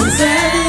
necessary.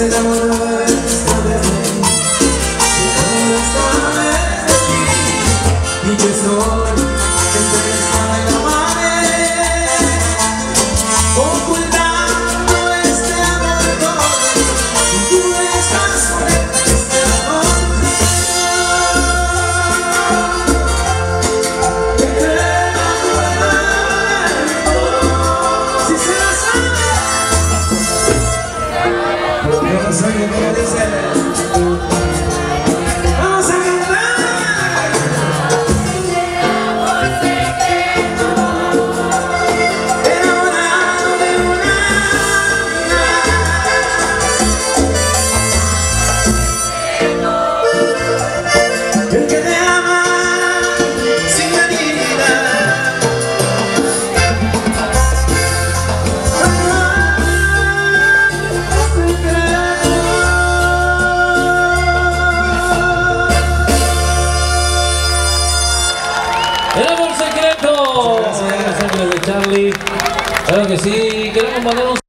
Exodus. Claro que sí. Queremos